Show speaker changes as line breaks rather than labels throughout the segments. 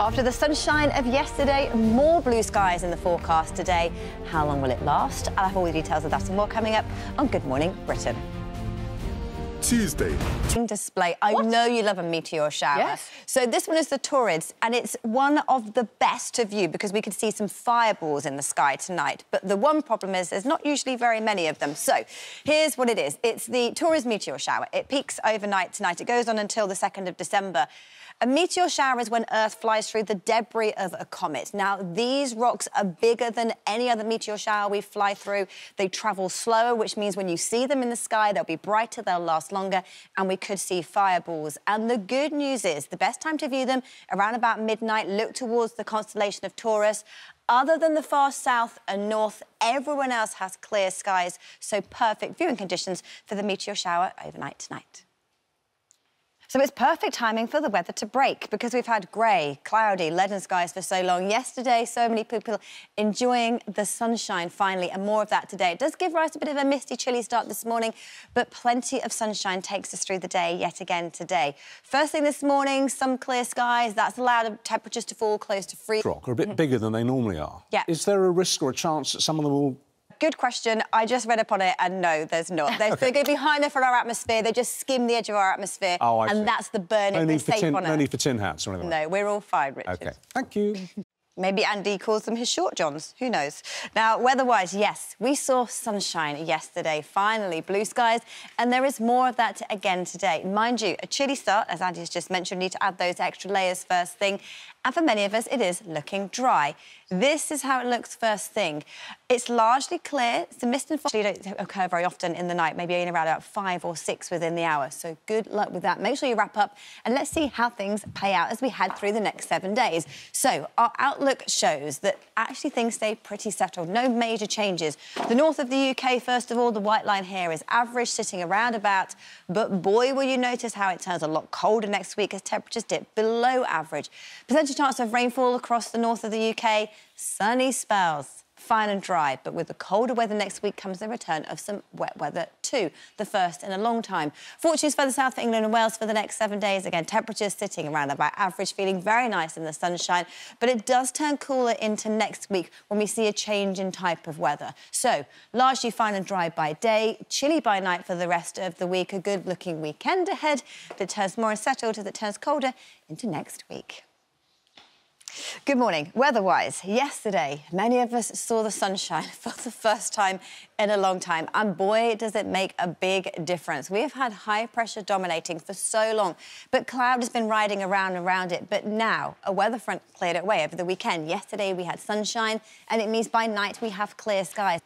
After the sunshine of yesterday, more blue skies in the forecast today. How long will it last? I'll have all the details of that and more coming up on Good Morning Britain.
Tuesday.
Display. I
What?
know you love a meteor shower.
Yes.
So this one is the Taurids, and it's one of the best to view because we could see some fireballs in the sky tonight. But the one problem is there's not usually very many of them. So here's what it is. It's the Taurus meteor shower. It peaks overnight tonight. It goes on until the 2nd of December. A meteor shower is when Earth flies through the debris of a comet. Now, these rocks are bigger than any other meteor shower we fly through. They travel slower, which means when you see them in the sky, they'll be brighter, they'll last longer, and we could see fireballs. And the good news is the best time to view them around about midnight, look towards the constellation of Taurus. Other than the far south and north, everyone else has clear skies, so perfect viewing conditions for the meteor shower overnight tonight. So it's perfect timing for the weather to break because we've had grey, cloudy, leaden skies for so long. Yesterday, so many people enjoying the sunshine finally, and more of that today. It does give rise to a bit of a misty, chilly start this morning, but plenty of sunshine takes us through the day yet again today. First thing this morning, some clear skies. That's allowed temperatures to fall close to freezing.
rock are a bit mm. bigger than they normally are.
Yeah.
Is there a risk or a chance that some of them will
Good question. I just read up on it, and no, there's not. They're, they're going to be high enough for our atmosphere. They just skim the edge of our atmosphere,
Oh, I
and
see.
that's the burn.
no need for
safe
tin,
on
no need for tin hats or anything? like
No, we're all fine, Richard.
Okay. Thank you.
Maybe Andy calls them his short johns. Who knows? Now, weather-wise, yes, we saw sunshine yesterday. Finally, blue skies, and there is more of that again today. Mind you, a chilly start, as Andy has just mentioned. Need to add those extra layers first thing. And for many of us, it is looking dry. This is how it looks first thing. It's largely clear. The mist and fog don't occur very often in the night, maybe only around about five or six within the hour. So good luck with that. Make sure you wrap up and let's see how things play out as we head through the next seven days. So our outlook shows that actually things stay pretty settled. No major changes. The north of the UK, first of all, the white line here is average, sitting around about. But boy, will you notice how it turns a lot colder next week as temperatures dip below average. Potential chance of rainfall across the north of the UK. Sunny spells fine and dry, but with the colder weather next week comes the return of some wet weather too, the first in a long time. Fortunes for the south of England and Wales for the next seven days. Again, temperatures sitting around about average, feeling very nice in the sunshine, but it does turn cooler into next week when we see a change in type of weather. So, largely fine and dry by day, chilly by night for the rest of the week. A good-looking weekend ahead that turns more unsettled as it turns colder into next week. Good morning. Weather-wise, yesterday, many of us saw the sunshine for the first time in a long time. And boy, does it make a big difference. We have had high pressure dominating for so long, but cloud has been riding around and around it. But now, a weather front cleared away over the weekend. Yesterday, we had sunshine, and it means by night we have clear skies.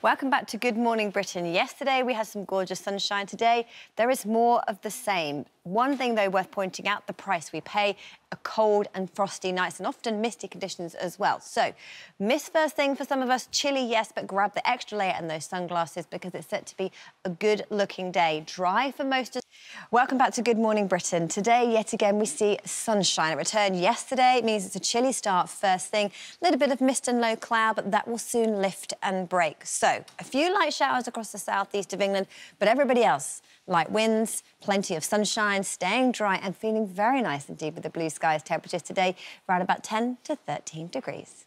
Welcome back to Good Morning Britain. Yesterday we had some gorgeous sunshine. Today there is more of the same. One thing though worth pointing out, the price we pay, are cold and frosty nights and often misty conditions as well. So, mist first thing for some of us, chilly yes, but grab the extra layer and those sunglasses because it's set to be a good looking day. Dry for most of Welcome back to Good Morning Britain. Today, yet again, we see sunshine. It returned yesterday. It means it's a chilly start first thing. A little bit of mist and low cloud, but that will soon lift and break. So, a few light showers across the southeast of England, but everybody else, light winds, plenty of sunshine, staying dry and feeling very nice indeed with the blue skies. Temperatures today around about 10 to 13 degrees.